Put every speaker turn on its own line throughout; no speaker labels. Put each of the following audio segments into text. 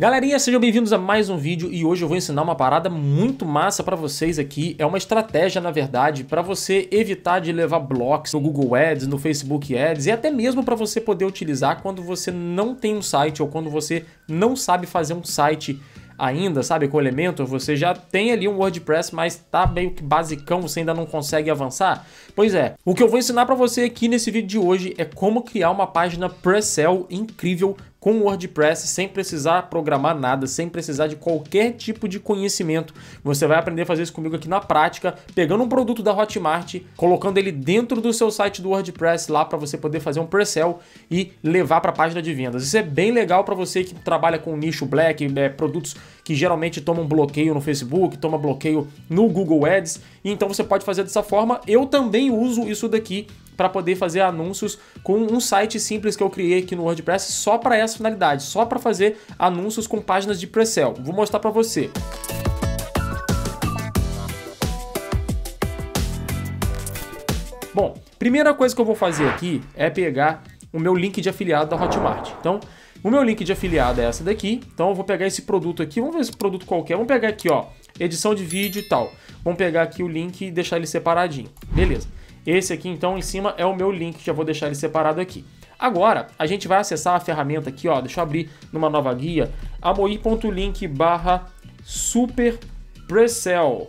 Galerinha, sejam bem-vindos a mais um vídeo e hoje eu vou ensinar uma parada muito massa para vocês aqui. É uma estratégia, na verdade, para você evitar de levar blocos no Google Ads, no Facebook Ads e até mesmo para você poder utilizar quando você não tem um site ou quando você não sabe fazer um site ainda, sabe, com o Elementor, você já tem ali um WordPress, mas tá meio que basicão, você ainda não consegue avançar? Pois é, o que eu vou ensinar para você aqui nesse vídeo de hoje é como criar uma página pre-sell incrível com o WordPress sem precisar programar nada, sem precisar de qualquer tipo de conhecimento. Você vai aprender a fazer isso comigo aqui na prática, pegando um produto da Hotmart, colocando ele dentro do seu site do WordPress lá para você poder fazer um pre-sell e levar para a página de vendas. Isso é bem legal para você que trabalha com nicho black, é, produtos que geralmente tomam bloqueio no Facebook, toma bloqueio no Google Ads, e então você pode fazer dessa forma. Eu também uso isso daqui para poder fazer anúncios com um site simples que eu criei aqui no WordPress só para essa finalidade, só para fazer anúncios com páginas de pre-sell. Vou mostrar para você. Bom, primeira coisa que eu vou fazer aqui é pegar o meu link de afiliado da Hotmart. Então, o meu link de afiliado é essa daqui. Então, eu vou pegar esse produto aqui. Vamos ver esse produto qualquer. Vamos pegar aqui, ó, edição de vídeo e tal. Vamos pegar aqui o link e deixar ele separadinho. Beleza. Esse aqui, então, em cima é o meu link, já vou deixar ele separado aqui. Agora, a gente vai acessar a ferramenta aqui, ó, deixa eu abrir numa nova guia, amoir.link barra super.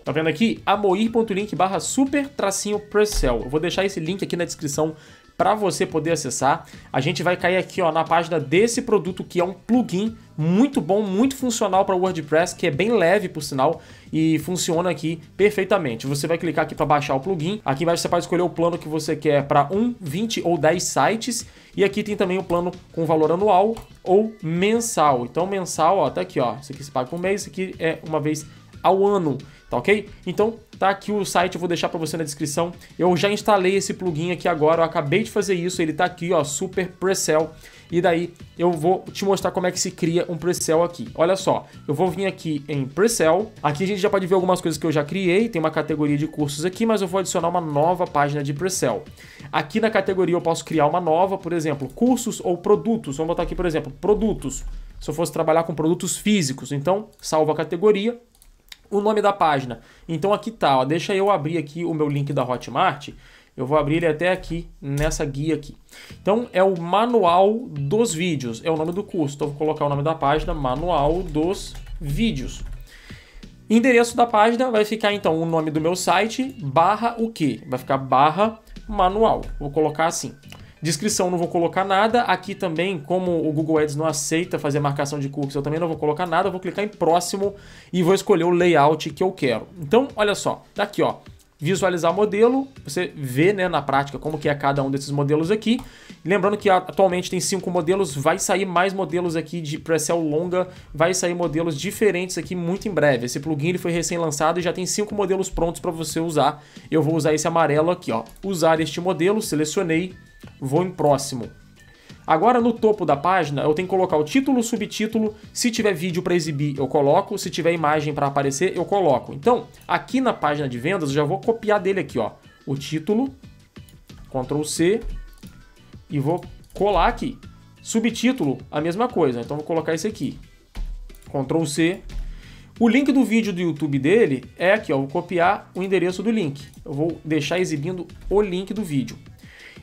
Tá vendo aqui? amoir.link barra super tracinho. Eu vou deixar esse link aqui na descrição para você poder acessar. A gente vai cair aqui ó, na página desse produto que é um plugin muito bom, muito funcional para WordPress, que é bem leve por sinal e funciona aqui perfeitamente. Você vai clicar aqui para baixar o plugin. Aqui embaixo você pode escolher o plano que você quer para 1, 20 ou 10 sites. E aqui tem também o plano com valor anual ou mensal. Então mensal, ó, tá aqui, ó. Isso aqui se paga por mês, isso aqui é uma vez ao ano, tá ok? Então tá aqui o site, eu vou deixar para você na descrição. Eu já instalei esse plugin aqui agora, eu acabei de fazer isso, ele tá aqui, ó, Super Presell. E daí eu vou te mostrar como é que se cria um Presell aqui. Olha só, eu vou vir aqui em Presell. Aqui a gente já pode ver algumas coisas que eu já criei, tem uma categoria de cursos aqui, mas eu vou adicionar uma nova página de Presell. Aqui na categoria eu posso criar uma nova, por exemplo, cursos ou produtos. Vamos botar aqui, por exemplo, produtos. Se eu fosse trabalhar com produtos físicos, então salvo a categoria, o nome da página. Então aqui tá, ó, deixa eu abrir aqui o meu link da Hotmart. Eu vou abrir ele até aqui nessa guia aqui. Então é o manual dos vídeos, é o nome do curso. Então vou colocar o nome da página, manual dos vídeos. Endereço da página vai ficar então o nome do meu site barra o que? Vai ficar barra manual. Vou colocar assim. Descrição não vou colocar nada. Aqui também, como o Google Ads não aceita fazer marcação de cookies, eu também não vou colocar nada. Vou clicar em próximo e vou escolher o layout que eu quero. Então, olha só, tá aqui, ó. Visualizar modelo, você vê né, na prática como que é cada um desses modelos aqui. Lembrando que atualmente tem cinco modelos, vai sair mais modelos aqui de pre-sell longa, vai sair modelos diferentes aqui muito em breve. Esse plugin ele foi recém-lançado e já tem cinco modelos prontos para você usar. Eu vou usar esse amarelo aqui, ó. Usar este modelo, selecionei, vou em próximo. Agora no topo da página eu tenho que colocar o título, subtítulo, se tiver vídeo para exibir eu coloco, se tiver imagem para aparecer eu coloco. Então aqui na página de vendas eu já vou copiar dele aqui, ó, o título, Ctrl C e vou colar aqui. Subtítulo, a mesma coisa, então vou colocar esse aqui, Ctrl C. O link do vídeo do YouTube dele é aqui, ó, vou copiar o endereço do link. Eu vou deixar exibindo o link do vídeo.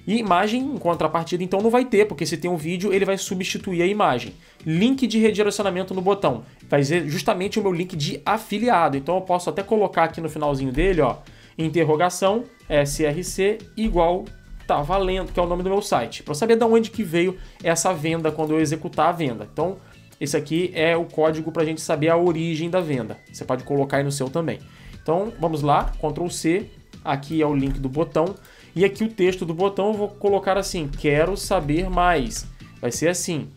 E imagem, em contrapartida, então não vai ter, porque se tem um vídeo, ele vai substituir a imagem. Link de redirecionamento no botão. Vai ser justamente o meu link de afiliado. Então eu posso até colocar aqui no finalzinho dele, ó, interrogação, SRC igual tá valendo, que é o nome do meu site. Para saber de onde que veio essa venda quando eu executar a venda. Então, esse aqui é o código para a gente saber a origem da venda. Você pode colocar aí no seu também. Então, vamos lá, Ctrl C, aqui é o link do botão. E aqui o texto do botão eu vou colocar assim, quero saber mais. Vai ser assim.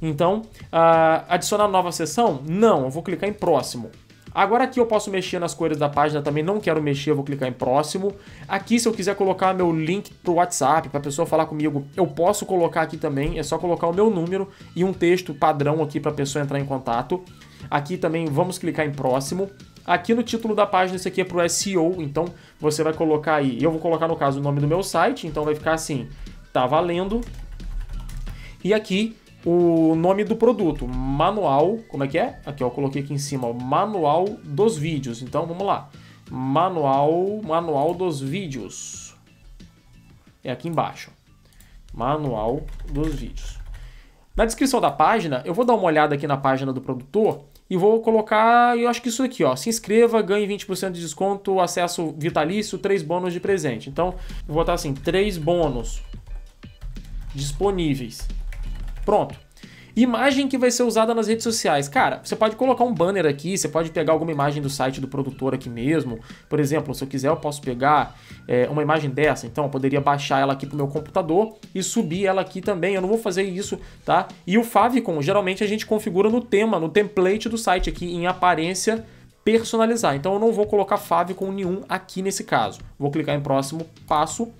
Então, uh, adicionar nova seção? Não, eu vou clicar em próximo. Agora aqui eu posso mexer nas cores da página também, não quero mexer, vou clicar em próximo. Aqui se eu quiser colocar meu link pro WhatsApp, para a pessoa falar comigo, eu posso colocar aqui também, é só colocar o meu número e um texto padrão aqui para a pessoa entrar em contato. Aqui também vamos clicar em próximo. Aqui no título da página, esse aqui é para o SEO, então você vai colocar aí, eu vou colocar no caso o nome do meu site, então vai ficar assim, tá valendo. E aqui o nome do produto, manual, como é que é? Aqui, ó, eu coloquei aqui em cima, ó, manual dos vídeos. Então, vamos lá. Manual, manual dos vídeos. É aqui embaixo. Manual dos vídeos. Na descrição da página, eu vou dar uma olhada aqui na página do produtor e vou colocar, eu acho que isso aqui, ó, se inscreva, ganhe 20% de desconto, acesso vitalício, três bônus de presente. Então, vou botar assim, três bônus disponíveis. Pronto. Imagem que vai ser usada nas redes sociais. Cara, você pode colocar um banner aqui, você pode pegar alguma imagem do site do produtor aqui mesmo. Por exemplo, se eu quiser, eu posso pegar é, uma imagem dessa. Então, eu poderia baixar ela aqui pro meu computador e subir ela aqui também. Eu não vou fazer isso, tá? E o Favicon, geralmente a gente configura no tema, no template do site aqui, em aparência personalizar. Então, eu não vou colocar Favicon nenhum aqui nesse caso. Vou clicar em próximo passo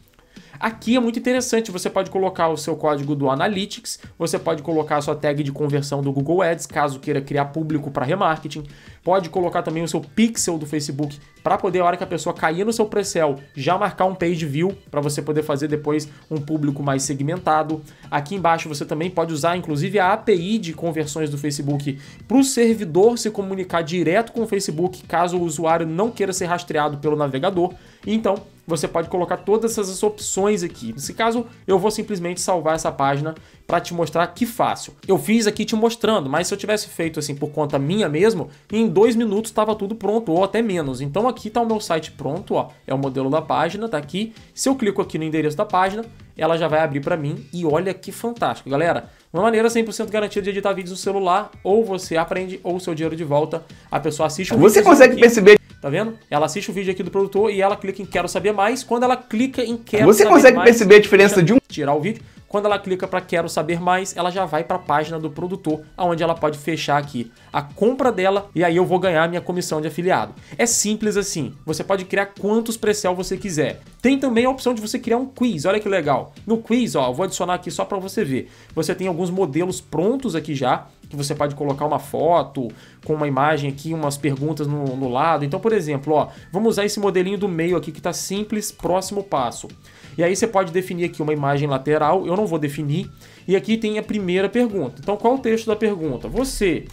Aqui é muito interessante, você pode colocar o seu código do Analytics, você pode colocar a sua tag de conversão do Google Ads, caso queira criar público para remarketing, pode colocar também o seu pixel do Facebook para poder, a hora que a pessoa cair no seu pre-sell, já marcar um page view para você poder fazer depois um público mais segmentado. Aqui embaixo você também pode usar, inclusive, a API de conversões do Facebook para o servidor se comunicar direto com o Facebook, caso o usuário não queira ser rastreado pelo navegador. Então, você pode colocar todas essas opções aqui. Nesse caso, eu vou simplesmente salvar essa página para te mostrar que fácil. Eu fiz aqui te mostrando, mas se eu tivesse feito assim por conta minha mesmo, em dois minutos estava tudo pronto, ou até menos. Então aqui está o meu site pronto, ó, é o modelo da página, tá aqui. Se eu clico aqui no endereço da página, ela já vai abrir para mim e olha que fantástico, galera. Uma maneira 100% garantida de editar vídeos no celular, ou você aprende ou o seu dinheiro de volta. A pessoa assiste
um Você consegue aqui, perceber
Tá vendo? Ela assiste o vídeo aqui do produtor e ela clica em quero saber mais. Quando ela clica em quero
Você
saber
consegue perceber a diferença de um
tirar o vídeo. Quando ela clica para quero saber mais, ela já vai para a página do produtor, onde ela pode fechar aqui a compra dela e aí eu vou ganhar minha comissão de afiliado. É simples assim. Você pode criar quantos pre-sell você quiser. Tem também a opção de você criar um quiz. Olha que legal. No quiz, ó, eu vou adicionar aqui só para você ver. Você tem alguns modelos prontos aqui já que você pode colocar uma foto com uma imagem aqui, umas perguntas no, no lado. Então, por exemplo, ó, vamos usar esse modelinho do meio aqui que está simples, próximo passo. E aí você pode definir aqui uma imagem lateral, eu não vou definir. E aqui tem a primeira pergunta. Então, qual o texto da pergunta? Você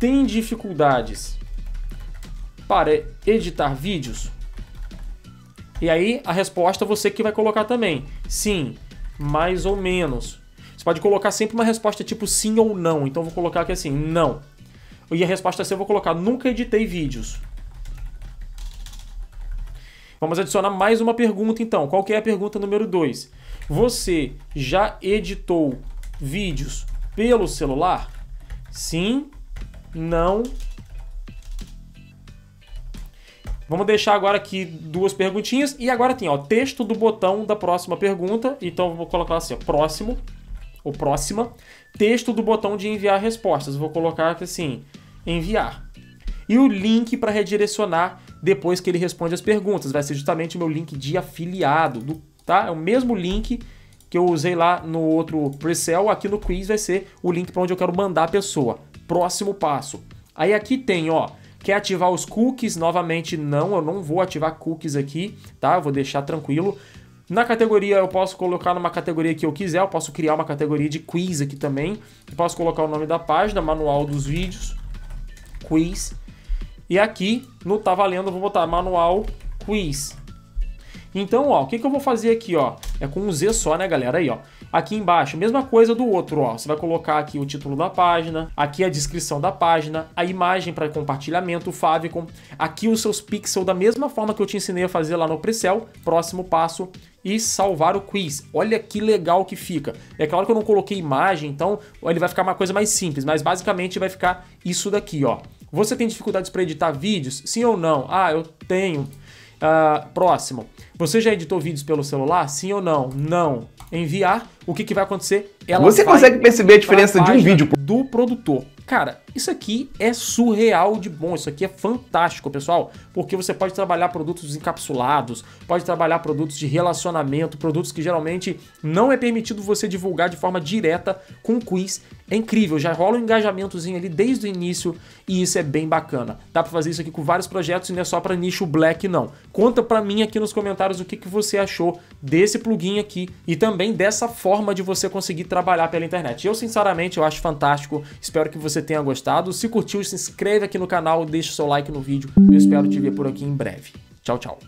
tem dificuldades para editar vídeos? E aí a resposta você que vai colocar também. Sim, mais ou menos pode colocar sempre uma resposta tipo sim ou não. Então vou colocar aqui assim, não. E a resposta C eu vou colocar nunca editei vídeos. Vamos adicionar mais uma pergunta então. Qual que é a pergunta número 2? Você já editou vídeos pelo celular? Sim, não. Vamos deixar agora aqui duas perguntinhas e agora tem ó, texto do botão da próxima pergunta. Então vou colocar assim, ó, próximo ou próxima, texto do botão de enviar respostas. Vou colocar aqui assim, enviar. E o link para redirecionar depois que ele responde as perguntas. Vai ser justamente o meu link de afiliado, do, tá? É o mesmo link que eu usei lá no outro pre-sell, aqui no quiz vai ser o link para onde eu quero mandar a pessoa. Próximo passo. Aí aqui tem, ó, quer ativar os cookies? Novamente não, eu não vou ativar cookies aqui, tá? Eu vou deixar tranquilo. Na categoria, eu posso colocar numa categoria que eu quiser, eu posso criar uma categoria de quiz aqui também. Eu posso colocar o nome da página, manual dos vídeos, quiz. E aqui, no Tá Valendo, eu vou botar manual quiz. Então, ó, o que, que eu vou fazer aqui, ó? É com um Z só, né, galera? Aí, ó. Aqui embaixo, mesma coisa do outro, ó. Você vai colocar aqui o título da página, aqui a descrição da página, a imagem para compartilhamento, o favicon, aqui os seus pixels da mesma forma que eu te ensinei a fazer lá no Precel. Próximo passo e salvar o quiz. Olha que legal que fica. É claro que eu não coloquei imagem, então ele vai ficar uma coisa mais simples, mas basicamente vai ficar isso daqui, ó. Você tem dificuldades para editar vídeos? Sim ou não? Ah, eu tenho. Uh, próximo. Você já editou vídeos pelo celular? Sim ou não? Não. Enviar, o que, que vai acontecer?
Ela Você consegue perceber a diferença de um vídeo
do produtor. Cara, isso aqui é surreal de bom, isso aqui é fantástico, pessoal, porque você pode trabalhar produtos encapsulados, pode trabalhar produtos de relacionamento, produtos que geralmente não é permitido você divulgar de forma direta com quiz. é incrível, já rola um engajamentozinho ali desde o início e isso é bem bacana. Dá para fazer isso aqui com vários projetos e não é só para nicho black não. Conta para mim aqui nos comentários o que, que você achou desse plugin aqui e também dessa forma de você conseguir trabalhar pela internet. Eu sinceramente eu acho fantástico, espero que você tenha gostado. Se curtiu, se inscreve aqui no canal, deixa o seu like no vídeo. Eu espero te ver por aqui em breve. Tchau, tchau.